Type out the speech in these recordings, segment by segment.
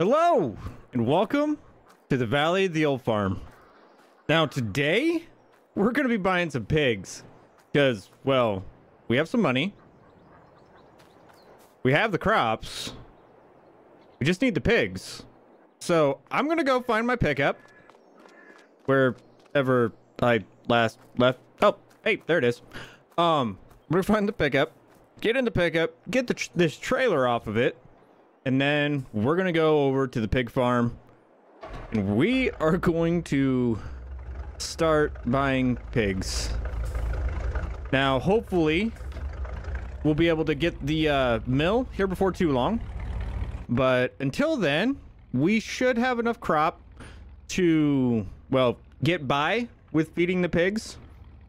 Hello and welcome to the Valley of the Old Farm. Now today we're going to be buying some pigs because well, we have some money. We have the crops. We just need the pigs. So, I'm going to go find my pickup wherever I last left. Oh, hey, there it is. Um, we're going to find the pickup, get in the pickup, get the tr this trailer off of it, and then we're going to go over to the pig farm and we are going to start buying pigs. Now, hopefully, we'll be able to get the uh, mill here before too long. But until then, we should have enough crop to, well, get by with feeding the pigs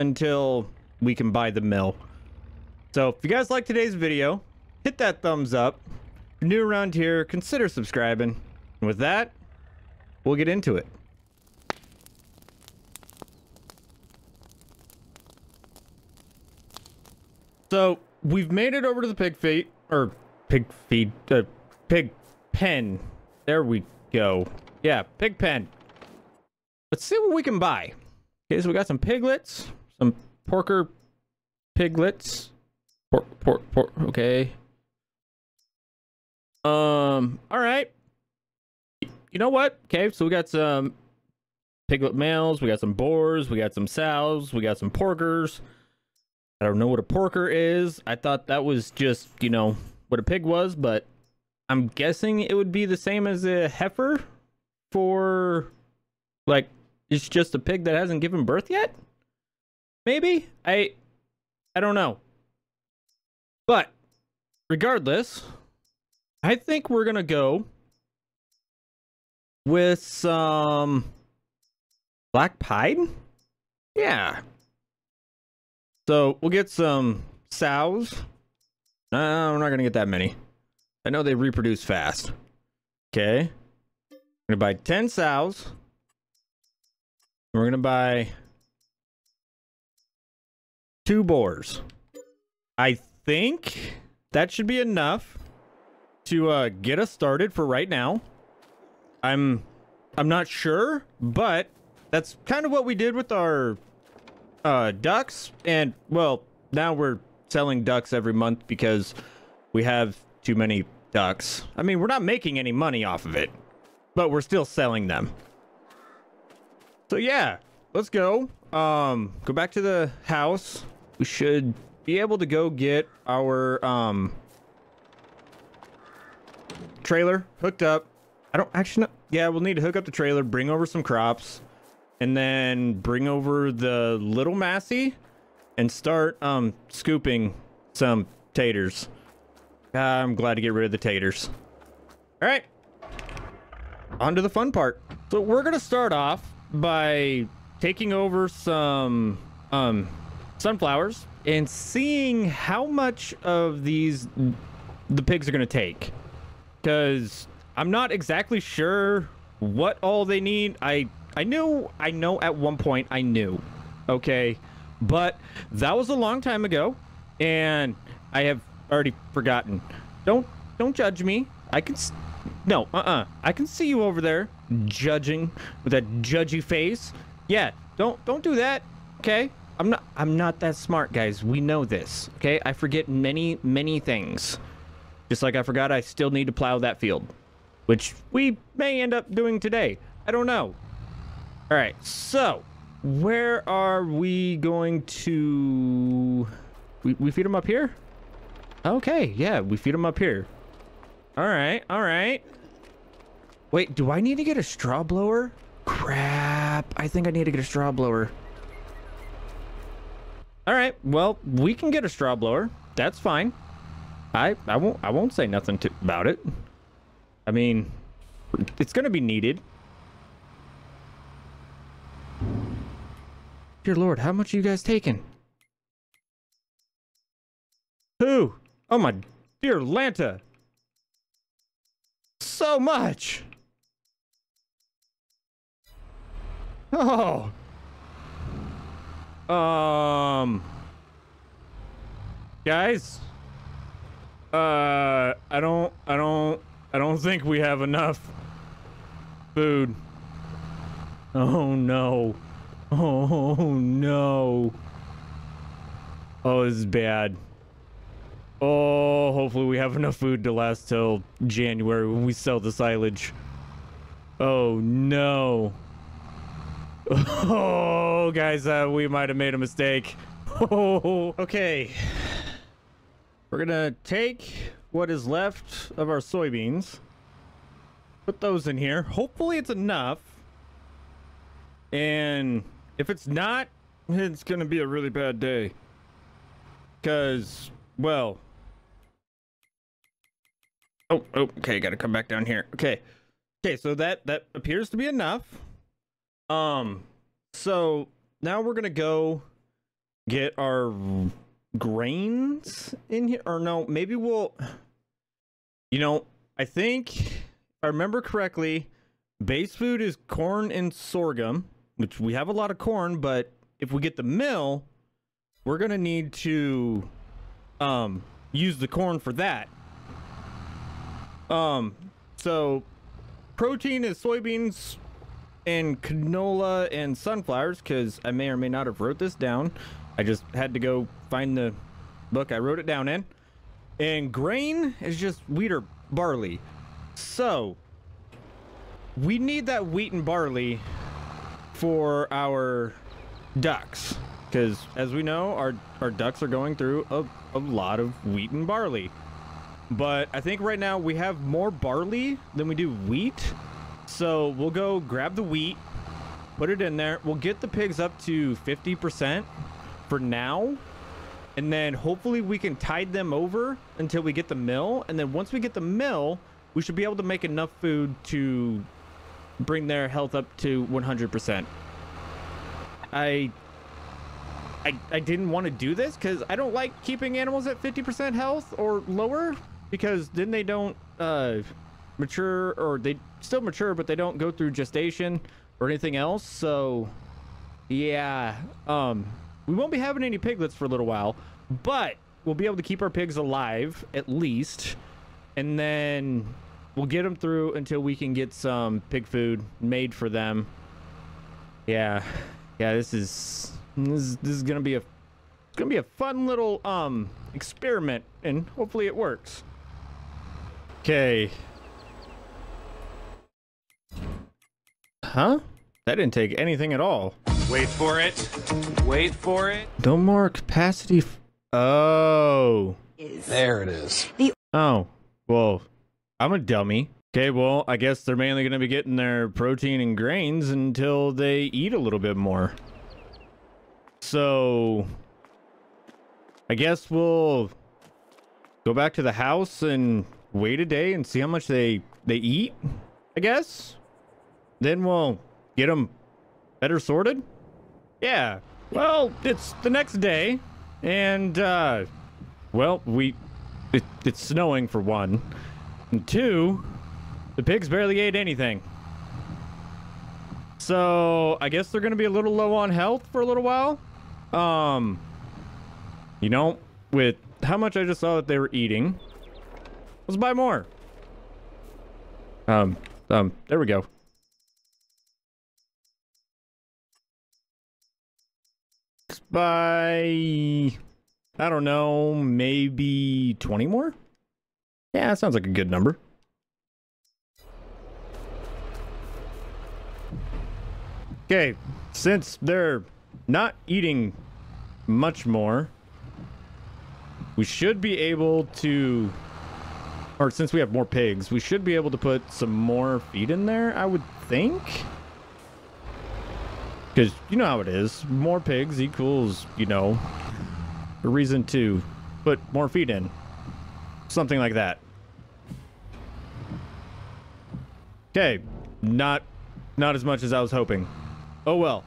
until we can buy the mill. So if you guys like today's video, hit that thumbs up. New around here, consider subscribing. And with that, we'll get into it. So we've made it over to the pig feed or pig feed, uh, pig pen. There we go. Yeah, pig pen. Let's see what we can buy. Okay, so we got some piglets, some porker piglets. Pork, pork, pork. Okay. Um. All right. You know what? Okay, so we got some piglet males. We got some boars. We got some sows. We got some porkers. I don't know what a porker is. I thought that was just, you know, what a pig was, but I'm guessing it would be the same as a heifer for like it's just a pig that hasn't given birth yet? Maybe? I I don't know. But regardless, I think we're going to go with some black pied? Yeah, so we'll get some sows. No, we're not gonna get that many. I know they reproduce fast. Okay. We're gonna buy 10 sows. We're gonna buy two boars. I think that should be enough to uh, get us started for right now. I'm I'm not sure, but that's kind of what we did with our uh, ducks, and well, now we're selling ducks every month because we have too many ducks. I mean, we're not making any money off of it, but we're still selling them. So yeah, let's go. Um, go back to the house. We should be able to go get our um trailer hooked up. I don't actually know. Yeah, we'll need to hook up the trailer, bring over some crops and then bring over the little Massey and start um scooping some taters. I'm glad to get rid of the taters. All right, on to the fun part. So we're gonna start off by taking over some um sunflowers and seeing how much of these the pigs are gonna take because I'm not exactly sure what all they need. I I knew, I know at one point I knew, okay? But that was a long time ago, and I have already forgotten. Don't, don't judge me. I can, no, uh-uh. I can see you over there judging with that judgy face. Yeah, don't, don't do that, okay? I'm not, I'm not that smart, guys. We know this, okay? I forget many, many things. Just like I forgot I still need to plow that field, which we may end up doing today. I don't know. All right, so where are we going to... We, we feed them up here? Okay, yeah, we feed them up here. All right, all right. Wait, do I need to get a straw blower? Crap, I think I need to get a straw blower. All right, well, we can get a straw blower. That's fine. I I won't I won't say nothing to, about it. I mean, it's going to be needed. Dear Lord, how much you guys taking? Who? Oh my dear Lanta. So much. Oh. Um. Guys. Uh, I don't, I don't, I don't think we have enough. Food. Oh no. Oh no. Oh, this is bad. Oh, hopefully we have enough food to last till January when we sell the silage. Oh no. Oh, guys, uh, we might have made a mistake. Oh, okay. We're gonna take what is left of our soybeans, put those in here. Hopefully it's enough. And if it's not, it's gonna be a really bad day. Cause, well, oh, oh, okay, gotta come back down here. Okay, okay, so that that appears to be enough. Um, so now we're gonna go get our grains in here, or no, maybe we'll. You know, I think if I remember correctly, base food is corn and sorghum, which we have a lot of corn, but if we get the mill, we're gonna need to um use the corn for that. Um, so protein is soybeans and canola and sunflowers because I may or may not have wrote this down. I just had to go find the book I wrote it down in. And grain is just wheat or barley. So we need that wheat and barley for our ducks. Because as we know, our, our ducks are going through a, a lot of wheat and barley. But I think right now we have more barley than we do wheat. So we'll go grab the wheat, put it in there. We'll get the pigs up to 50% for now. And then hopefully we can tide them over until we get the mill. And then once we get the mill, we should be able to make enough food to bring their health up to 100%. I I, I didn't want to do this because I don't like keeping animals at 50% health or lower because then they don't uh, mature or they still mature, but they don't go through gestation or anything else. So, yeah, um, we won't be having any piglets for a little while, but we'll be able to keep our pigs alive at least. And then we'll get them through until we can get some pig food made for them. Yeah, yeah, this is this is, this is gonna be a gonna be a fun little um experiment, and hopefully it works. Okay. Huh? That didn't take anything at all. Wait for it. Wait for it. Don't more capacity. oh. There it is. Oh. Well, I'm a dummy. Okay, well, I guess they're mainly going to be getting their protein and grains until they eat a little bit more. So, I guess we'll go back to the house and wait a day and see how much they they eat. I guess. Then we'll get them better sorted. Yeah. Well, it's the next day, and uh, well, we it, it's snowing for one, and two, the pigs barely ate anything. So I guess they're gonna be a little low on health for a little while. Um, you know, with how much I just saw that they were eating, let's buy more. Um, um, there we go. Let's I don't know, maybe 20 more? Yeah, that sounds like a good number. Okay, since they're not eating much more, we should be able to, or since we have more pigs, we should be able to put some more feed in there, I would think. Because you know how it is. More pigs equals, you know, a reason to put more feed in. Something like that. Okay, not not as much as I was hoping. Oh well.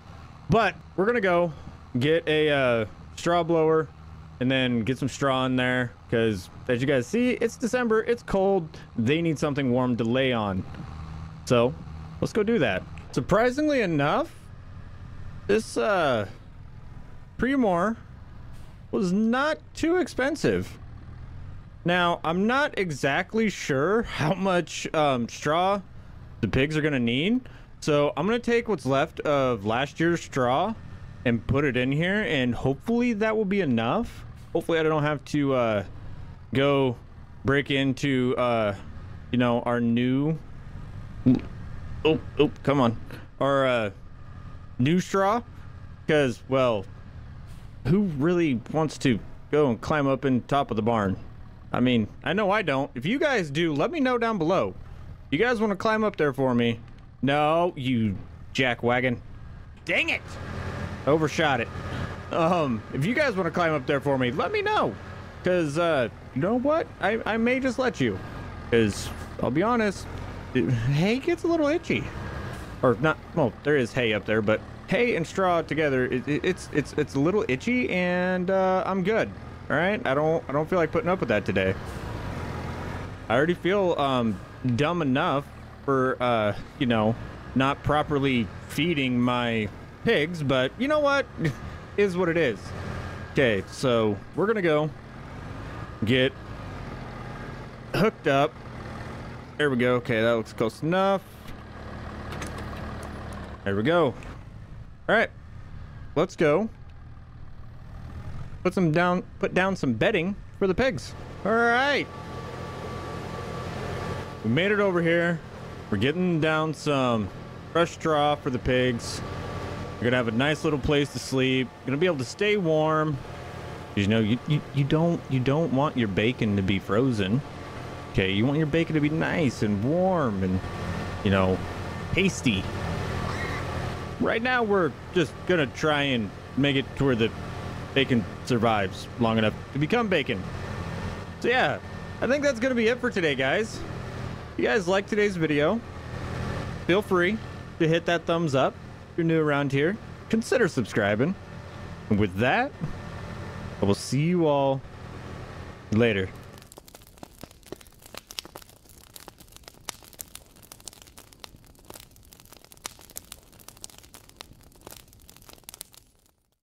But we're gonna go get a uh, straw blower and then get some straw in there because as you guys see, it's December, it's cold. They need something warm to lay on. So let's go do that. Surprisingly enough, this uh, Primor was not too expensive. Now, I'm not exactly sure how much um, straw the pigs are gonna need. So I'm gonna take what's left of last year's straw and put it in here, and hopefully that will be enough. Hopefully I don't have to uh, go break into uh, you know our new. Oh, oh, come on, our uh, new straw, because well, who really wants to go and climb up in top of the barn? I mean, I know I don't. If you guys do, let me know down below. You guys want to climb up there for me? No, you jackwagon. Dang it! Overshot it. Um, if you guys want to climb up there for me, let me know. Cause, uh, you know what? I, I may just let you. Cause, I'll be honest, it, hay gets a little itchy. Or not, well, there is hay up there, but hay and straw together, it, it, it's, it's, it's a little itchy and, uh, I'm good. All right? I don't, I don't feel like putting up with that today. I already feel, um, dumb enough for, uh, you know, not properly feeding my pigs, but you know what? is what it is. Okay, so we're gonna go get hooked up. There we go. Okay, that looks close enough. There we go. All right, let's go. Put some down. Put down some bedding for the pigs. All right. We made it over here. We're getting down some fresh straw for the pigs. We're gonna have a nice little place to sleep. Gonna be able to stay warm. You know, you, you, you don't you don't want your bacon to be frozen. Okay, you want your bacon to be nice and warm and you know, tasty. Right now we're just gonna try and make it to where the bacon survives long enough to become bacon. So yeah, I think that's gonna be it for today, guys. If you guys like today's video, feel free to hit that thumbs up. If you're new around here, consider subscribing. And with that, I will see you all later.